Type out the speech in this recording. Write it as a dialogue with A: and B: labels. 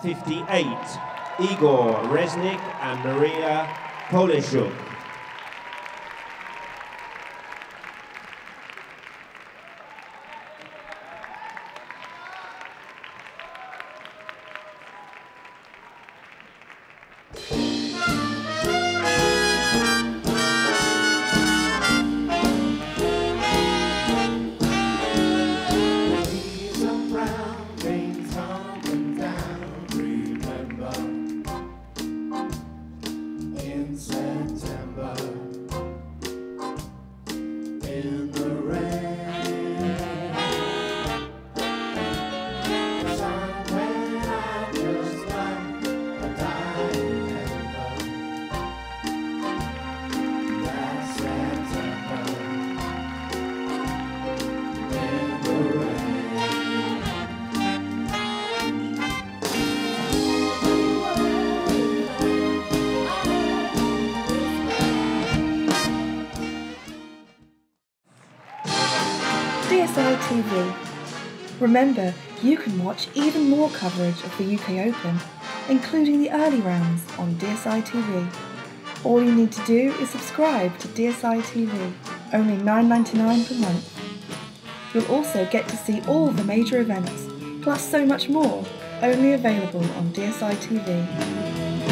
A: 58, Igor Reznik and
B: Mariia Polishchuk. In September, in the
C: DSI TV. Remember, you can watch even more coverage of the UK Open, including the early rounds on DSI TV. All you need to do is subscribe to DSI TV, only $9.99 per month. You'll also get to see all the major events, plus so much more, only available on DSI TV.